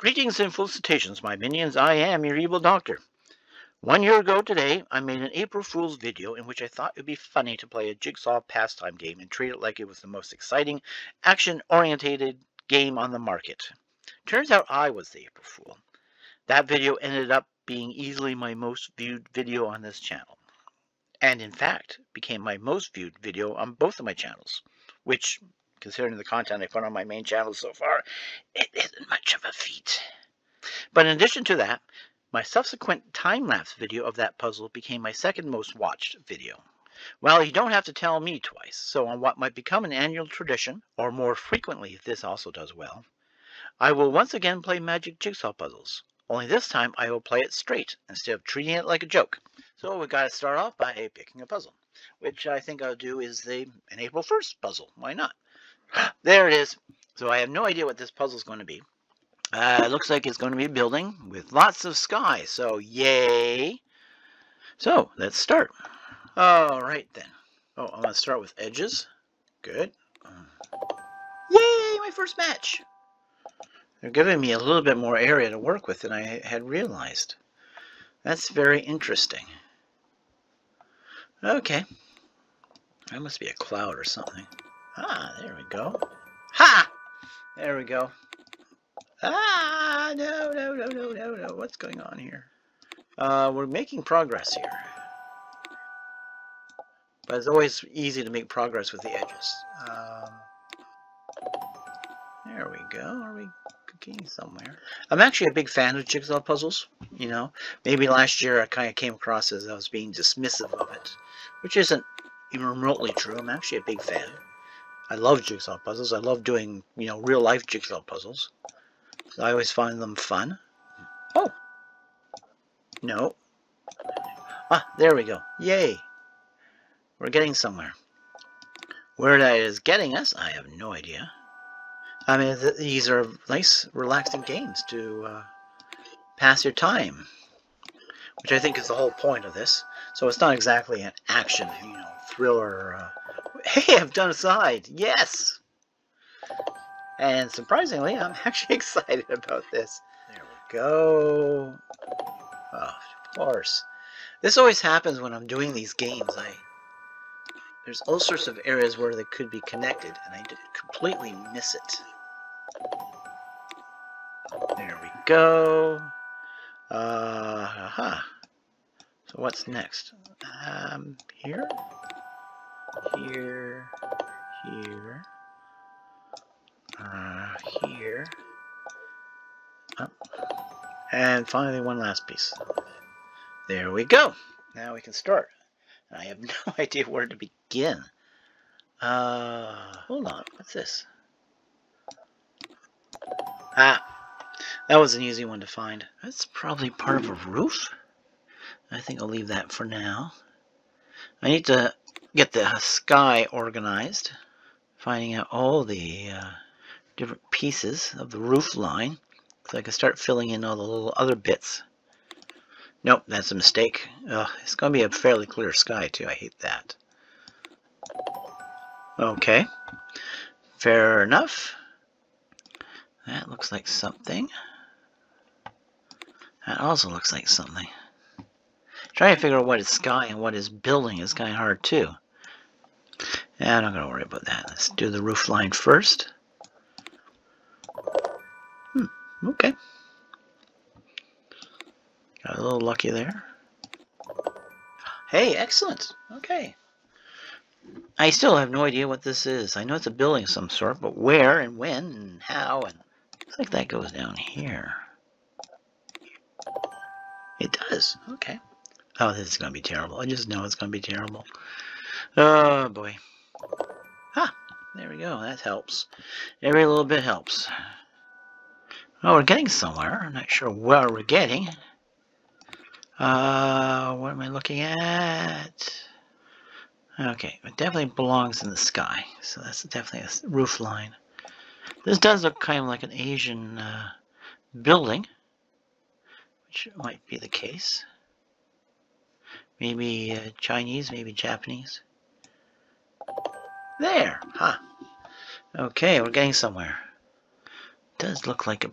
Greetings and felicitations, my minions. I am your evil doctor. One year ago today, I made an April Fool's video in which I thought it would be funny to play a jigsaw pastime game and treat it like it was the most exciting, action-orientated game on the market. Turns out I was the April Fool. That video ended up being easily my most viewed video on this channel. And in fact, became my most viewed video on both of my channels, which, considering the content I put on my main channel so far, it isn't much of a feat. But in addition to that, my subsequent time-lapse video of that puzzle became my second most watched video. Well, you don't have to tell me twice, so on what might become an annual tradition, or more frequently if this also does well, I will once again play Magic Jigsaw Puzzles. Only this time I will play it straight, instead of treating it like a joke. So we got to start off by picking a puzzle, which I think I'll do is the an April 1st puzzle. Why not? There it is. So I have no idea what this puzzle is going to be. Uh, it looks like it's going to be a building with lots of sky, so yay. So let's start. All right then. Oh, I'm going to start with edges. Good. Yay, my first match. They're giving me a little bit more area to work with than I had realized. That's very interesting. Okay. That must be a cloud or something. Ah, there we go. Ha! There we go. Ah, no, no, no, no, no, no. What's going on here? Uh, we're making progress here. But it's always easy to make progress with the edges. Um, there we go. Are we cooking somewhere? I'm actually a big fan of jigsaw puzzles. You know, maybe last year I kind of came across as I was being dismissive of it, which isn't even remotely true. I'm actually a big fan. I love jigsaw puzzles. I love doing, you know, real life jigsaw puzzles. I always find them fun. Oh. No. Ah, there we go. Yay. We're getting somewhere. Where that is getting us, I have no idea. I mean, th these are nice, relaxing games to uh, pass your time, which I think is the whole point of this. So it's not exactly an action, you know, thriller. Uh... Hey, I've done a side. Yes. And surprisingly, I'm actually excited about this. There we go. Oh, of course. This always happens when I'm doing these games. I there's all sorts of areas where they could be connected, and I completely miss it. There we go. Uh, aha. So what's next? Um, here, here, here, uh, here, oh. and finally one last piece. There we go. Now we can start. I have no idea where to begin. Uh, hold on. What's this? Ah, that was an easy one to find. That's probably part of a roof. I think I'll leave that for now. I need to get the sky organized, finding out all the uh, different pieces of the roof line, so I can start filling in all the little other bits. Nope, that's a mistake. Ugh, it's going to be a fairly clear sky, too. I hate that. Okay. Fair enough. That looks like something. That also looks like something. Trying to figure out what is sky and what is building is kind of hard, too. Yeah, I'm not going to worry about that. Let's do the roof line first. Hmm, okay. Got a little lucky there. Hey, excellent. Okay. I still have no idea what this is. I know it's a building of some sort, but where and when and how and looks like that goes down here. It does. Okay. Oh, this is going to be terrible. I just know it's going to be terrible. Oh, boy. Ah, there we go. That helps. Every little bit helps. Oh, we're getting somewhere. I'm not sure where we're getting. Uh, what am I looking at? Okay, it definitely belongs in the sky. So that's definitely a roof line. This does look kind of like an Asian uh, building, which might be the case. Maybe uh, Chinese, maybe Japanese. There, huh. Okay, we're getting somewhere. Does look like a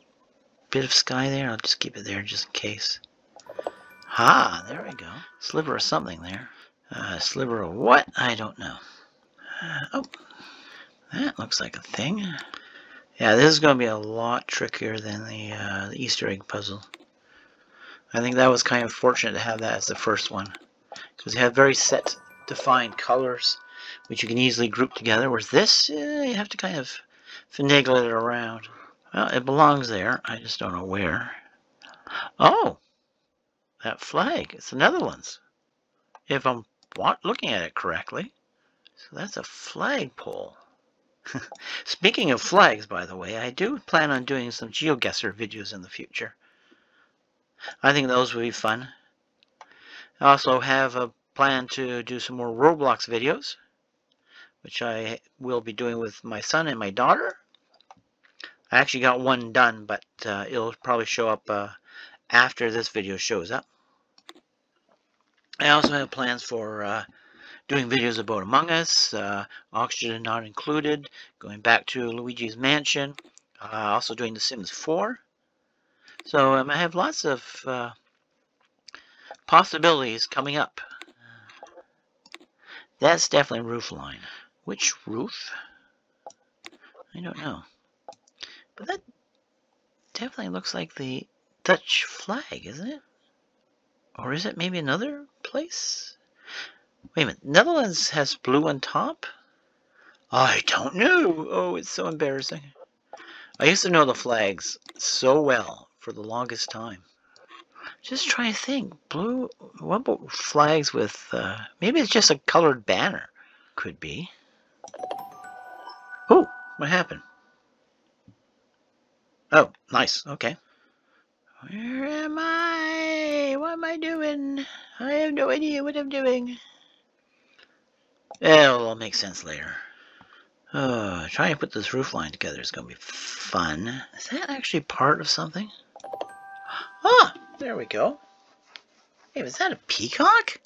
bit of sky there. I'll just keep it there just in case. Ha, there we go. Sliver of something there. Uh, sliver of what? I don't know. Uh, oh, that looks like a thing. Yeah, this is going to be a lot trickier than the, uh, the Easter egg puzzle. I think that was kind of fortunate to have that as the first one. Because you have very set, defined colors, which you can easily group together. Whereas this, eh, you have to kind of finagle it around. Well, it belongs there. I just don't know where. Oh, that flag. It's the Netherlands. If I'm looking at it correctly. So that's a flagpole. Speaking of flags, by the way, I do plan on doing some GeoGuessr videos in the future. I think those will be fun. I also have a plan to do some more Roblox videos, which I will be doing with my son and my daughter. I actually got one done, but uh, it'll probably show up uh, after this video shows up. I also have plans for uh, doing videos about Among Us, uh, Oxygen Not Included, going back to Luigi's Mansion, uh, also doing The Sims 4. So um, I have lots of uh, possibilities coming up. That's definitely roofline. Which roof? I don't know. But that definitely looks like the Dutch flag, isn't it? Or is it maybe another place? Wait a minute. Netherlands has blue on top? I don't know. Oh, it's so embarrassing. I used to know the flags so well for the longest time. Just try to think. Blue. What about flags with. Uh, maybe it's just a colored banner. Could be. Oh, what happened? Oh, nice. Okay. Where am I? What am I doing? I have no idea what I'm doing. It'll all make sense later. Uh, trying to put this roof line together is going to be fun. Is that actually part of something? Ah, there we go. Hey, was that a peacock?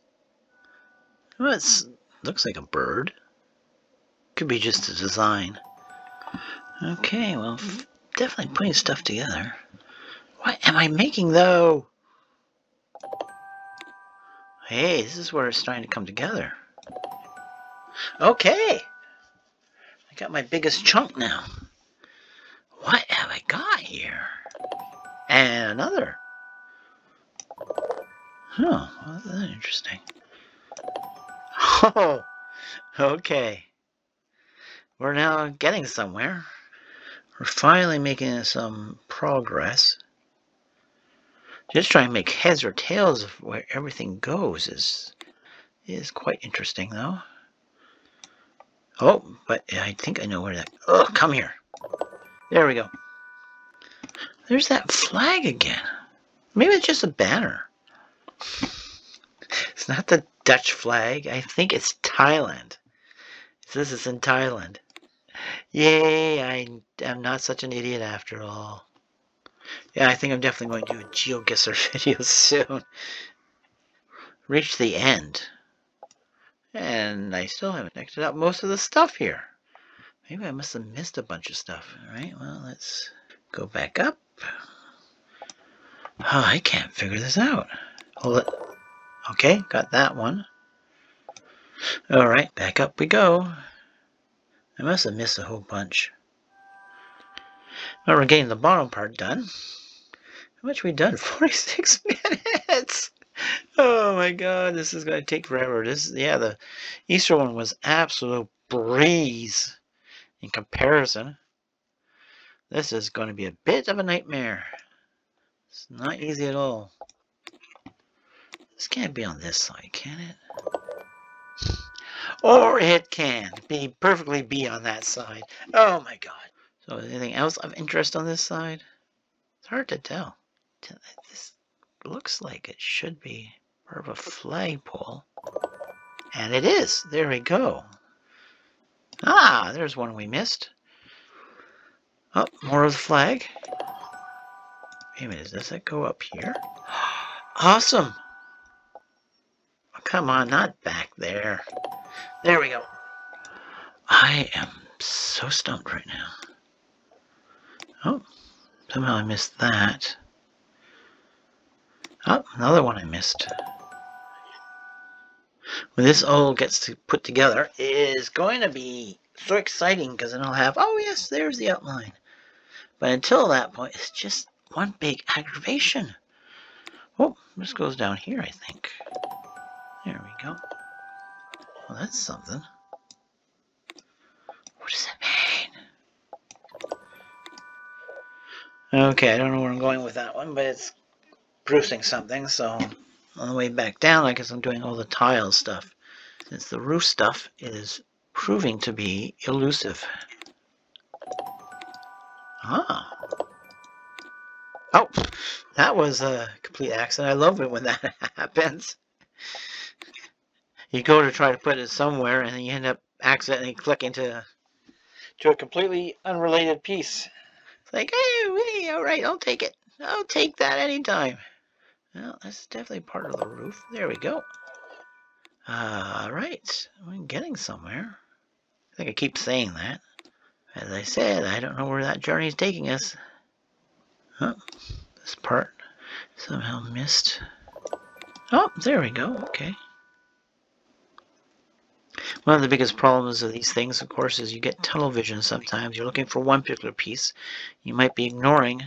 Well, it looks like a bird. Could be just a design. Okay, well, definitely putting stuff together. What am I making, though? Hey, this is where it's starting to come together. Okay. I got my biggest chunk now. What have I got here? And another. Huh, well, that's interesting. Oh, okay. We're now getting somewhere. We're finally making some progress. Just trying to make heads or tails of where everything goes is is quite interesting, though. Oh, but I think I know where that... Oh, come here. There we go. There's that flag again. Maybe it's just a banner. It's not the Dutch flag. I think it's Thailand. This is in Thailand. Yay, I am not such an idiot after all. Yeah, I think I'm definitely going to do a GeoGuessr video soon. Reach the end. And I still haven't connected up most of the stuff here. Maybe I must have missed a bunch of stuff. Alright, well, let's go back up. Oh, I can't figure this out. Hold it. Okay, got that one. Alright, back up we go. I must have missed a whole bunch. Well, we're getting the bottom part done. How much we done? 46 minutes! Oh my god, this is going to take forever. This, yeah, the Easter one was absolute breeze in comparison. This is going to be a bit of a nightmare. It's not easy at all. This can't be on this side, can it? Or it can be perfectly be on that side. Oh my god. So anything else of interest on this side? It's hard to tell. This looks like it should be part of a flagpole. And it is. There we go. Ah, there's one we missed. Oh, more of the flag. Wait a minute, does that go up here? Awesome! Oh, come on, not back there. There we go. I am so stumped right now. Oh, Somehow I missed that. Oh, another one I missed. When this all gets to put together, is going to be so exciting because then I'll have, oh yes, there's the outline. But until that point, it's just one big aggravation. Oh, this goes down here, I think. There we go. Well, that's something. What does that mean? Okay, I don't know where I'm going with that one, but it's proofing something, so on the way back down, I guess I'm doing all the tile stuff. Since the roof stuff is proving to be elusive. Ah. Oh, that was a complete accident. I love it when that happens. You go to try to put it somewhere and then you end up accidentally clicking to, to a completely unrelated piece. It's like, hey, hey, all right, I'll take it. I'll take that anytime. Well, that's definitely part of the roof. There we go. All right, I'm getting somewhere. I think I keep saying that. As I said, I don't know where that journey is taking us. Oh, this part somehow missed. Oh, there we go. Okay. One of the biggest problems of these things, of course, is you get tunnel vision sometimes. You're looking for one particular piece. You might be ignoring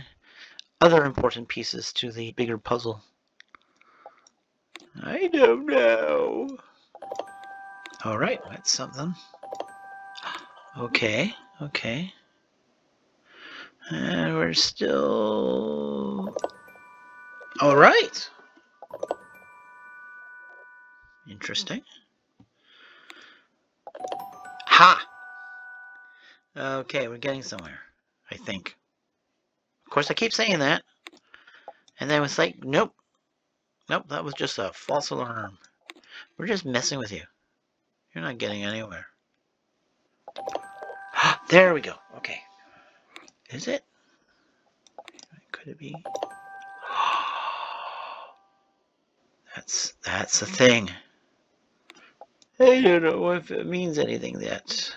other important pieces to the bigger puzzle. I don't know. All right, that's something. Okay, okay. And we're still... All right. Interesting. Okay, we're getting somewhere, I think. Of course, I keep saying that. And then it's like, nope. Nope, that was just a false alarm. We're just messing with you. You're not getting anywhere. there we go. Okay. Is it? Could it be? That's that's the thing. I don't know if it means anything yet.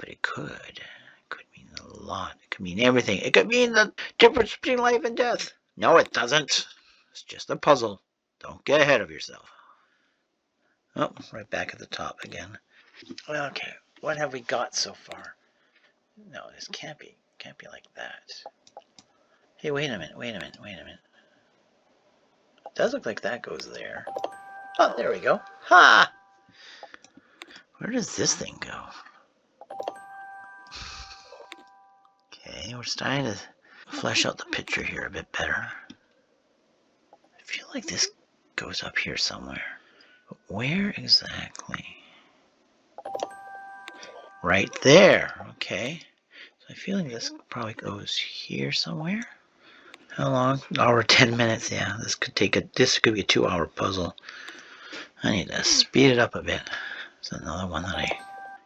But it could. It could mean a lot. It could mean everything. It could mean the difference between life and death. No, it doesn't. It's just a puzzle. Don't get ahead of yourself. Oh, right back at the top again. Okay, what have we got so far? No, this can't be. Can't be like that. Hey, wait a minute, wait a minute, wait a minute. It does look like that goes there. Oh, there we go. Ha! Where does this thing go? Okay, we're starting to flesh out the picture here a bit better. I feel like this goes up here somewhere. Where exactly? Right there. Okay. So I feel like this probably goes here somewhere. How long? Hour 10 minutes. Yeah, this could take a, this could be a two hour puzzle. I need to speed it up a bit. It's another one that I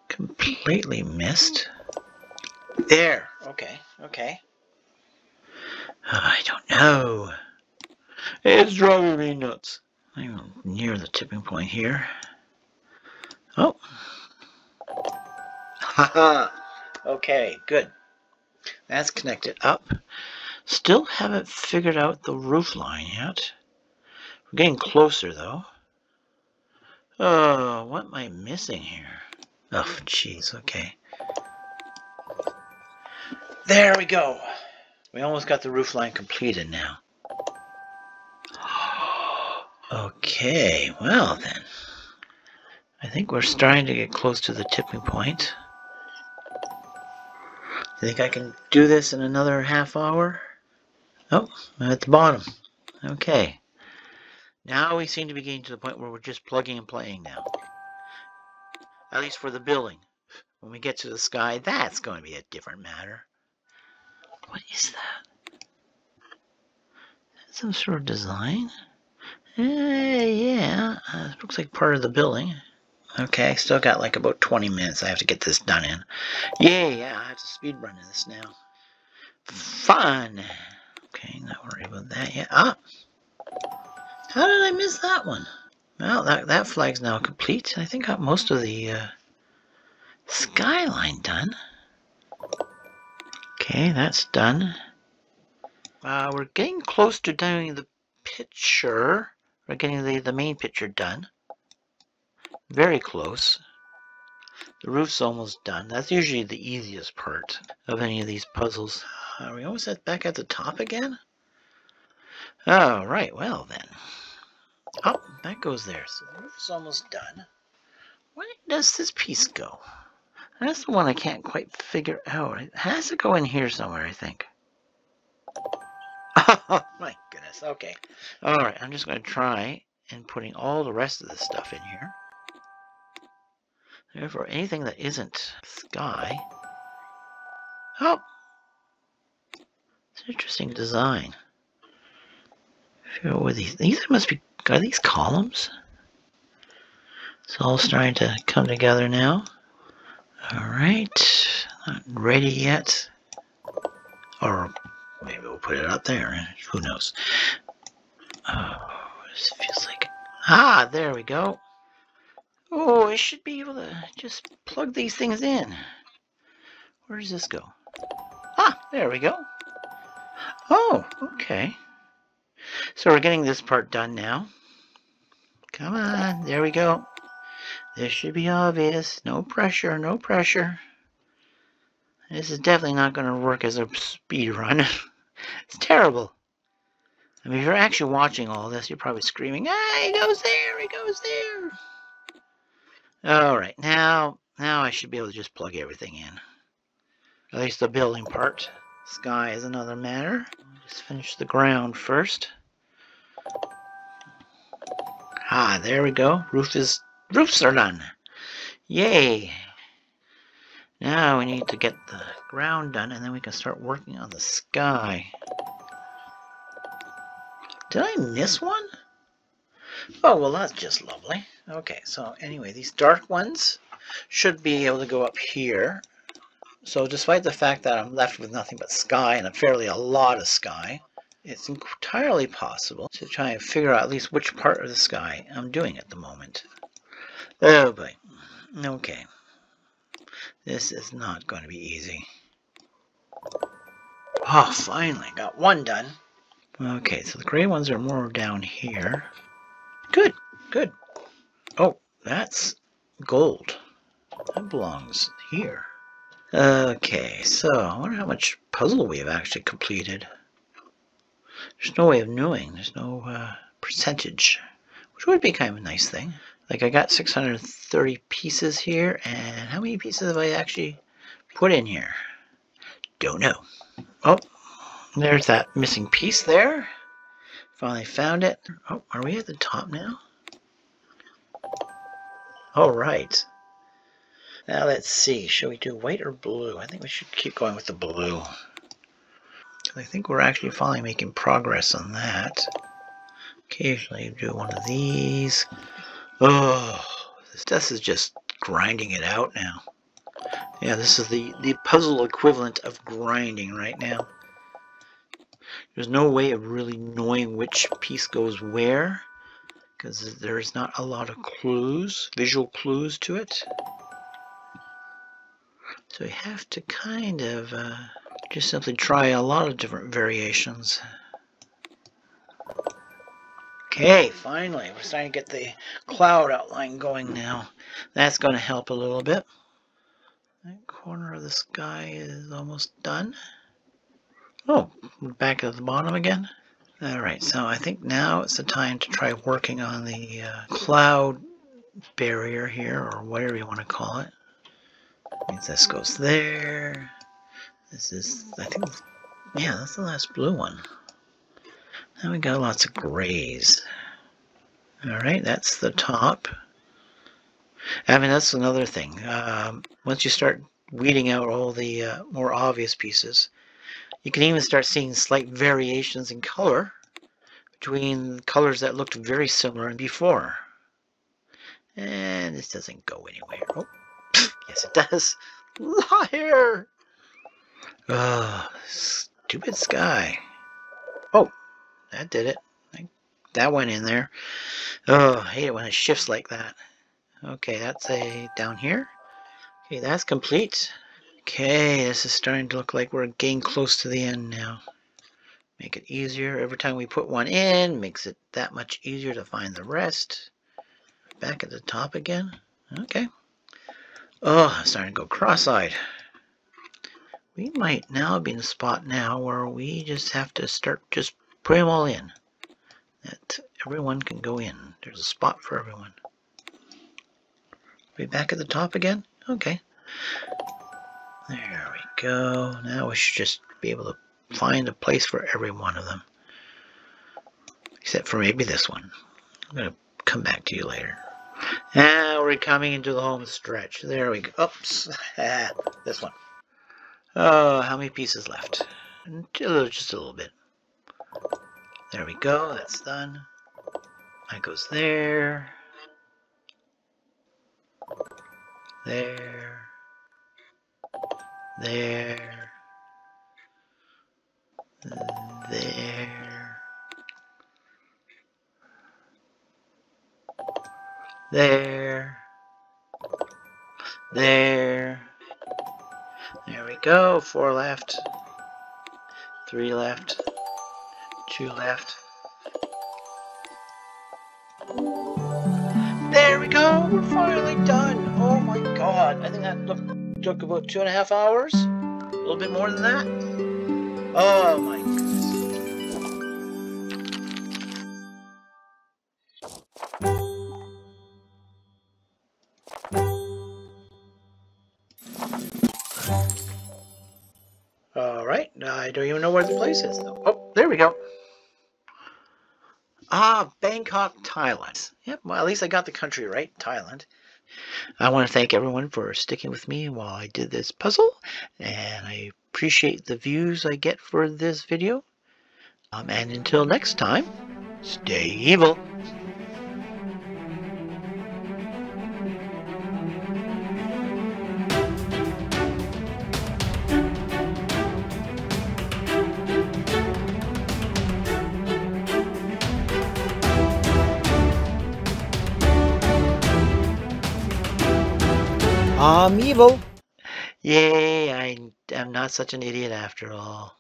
completely missed. There. Okay. Okay. Oh, I don't know. It's driving me nuts. I'm near the tipping point here. Oh. Haha. okay, good. That's connected up. Still haven't figured out the roof line yet. We're getting closer though. Oh, what am I missing here? Oh, jeez, okay. There we go. We almost got the roof line completed now. Okay, well then. I think we're starting to get close to the tipping point. I think I can do this in another half hour? Oh, I'm at the bottom. Okay. Now we seem to be getting to the point where we're just plugging and playing now. At least for the building. When we get to the sky, that's going to be a different matter. What is that? Some sort of design? Uh, yeah, uh, looks like part of the building. Okay, still got like about 20 minutes I have to get this done in. Yeah, yeah, I have to speed run this now. Fun. Okay, not worried about that yet. Ah! How did I miss that one? Well, that, that flag's now complete. I think I got most of the uh, skyline done. Okay, that's done. Uh, we're getting close to doing the picture. We're getting the, the main picture done. Very close. The roof's almost done. That's usually the easiest part of any of these puzzles. Are we almost at, back at the top again? Oh, right. Well, then. Oh, that goes there. So the roof's almost done. Where does this piece go? That's the one I can't quite figure out. It has to go in here somewhere, I think. Oh, my goodness. Okay. All right. I'm just going to try and putting all the rest of the stuff in here. Therefore, anything that isn't sky. Oh! It's an interesting design. These. These must be. Are these columns? It's all starting to come together now. Alright. Not ready yet. Or maybe we'll put it up there. Who knows? Oh, this feels like. Ah, there we go. Oh, I should be able to just plug these things in. Where does this go? Ah, there we go. Oh, okay. So we're getting this part done now. Come on, there we go. This should be obvious. No pressure, no pressure. This is definitely not going to work as a speed run. it's terrible. I mean, if you're actually watching all this, you're probably screaming, ah, he goes there, he goes there. All right, now, now I should be able to just plug everything in. At least the building part. Sky is another matter. Just finish the ground first. Ah, there we go. Roof is roofs are done. Yay! Now we need to get the ground done and then we can start working on the sky. Did I miss one? Oh, well that's just lovely. Okay, so anyway, these dark ones should be able to go up here. So despite the fact that I'm left with nothing but sky and a fairly a lot of sky, it's entirely possible to try and figure out at least which part of the sky I'm doing at the moment. Oh boy. Okay. This is not going to be easy. Oh, finally got one done. Okay, so the gray ones are more down here. Good, good. Oh, that's gold. That belongs here. Okay, so I wonder how much puzzle we have actually completed. There's no way of knowing. There's no uh, percentage, which would be kind of a nice thing. Like I got 630 pieces here, and how many pieces have I actually put in here? Don't know. Oh, there's that missing piece there. Finally found it. Oh, are we at the top now? All right. Now let's see. Should we do white or blue? I think we should keep going with the blue. I think we're actually finally making progress on that. Occasionally do one of these. Oh, this is just grinding it out now. Yeah, this is the, the puzzle equivalent of grinding right now. There's no way of really knowing which piece goes where because there's not a lot of clues, visual clues to it. So you have to kind of uh, just simply try a lot of different variations. Okay, finally, we're starting to get the cloud outline going now. That's going to help a little bit. That corner of the sky is almost done. Oh, back at the bottom again. Alright, so I think now it's the time to try working on the uh, cloud barrier here, or whatever you want to call it. This goes there. This is, I think, yeah, that's the last blue one. Now we got lots of grays. Alright, that's the top. I mean, that's another thing. Um, once you start weeding out all the uh, more obvious pieces, you can even start seeing slight variations in color between colors that looked very similar before. And this doesn't go anywhere. Oh, yes it does. Liar! Oh, stupid sky. That did it. That went in there. Oh, I hate it when it shifts like that. Okay, that's a down here. Okay, that's complete. Okay, this is starting to look like we're getting close to the end now. Make it easier. Every time we put one in, makes it that much easier to find the rest. Back at the top again. Okay. Oh, I'm starting to go cross-eyed. We might now be in the spot now where we just have to start just putting them all in. That everyone can go in. There's a spot for everyone. Be back at the top again? Okay. There we go. Now we should just be able to find a place for every one of them. Except for maybe this one. I'm going to come back to you later. Now we're coming into the home stretch. There we go. Oops. this one. Oh, how many pieces left? Just a little bit. There we go. That's done. That goes there. There. There. There. There. There. There we go. Four left. Three left. Two left. There we go. We're finally done. Oh my god. I think that took, took about two and a half hours. A little bit more than that. Oh my goodness. All right, I don't even know where the place is though. Oh. Ah, Bangkok, Thailand. Yep, well, at least I got the country right, Thailand. I want to thank everyone for sticking with me while I did this puzzle, and I appreciate the views I get for this video. Um, and until next time, stay evil. Evil. Yay, I am not such an idiot after all.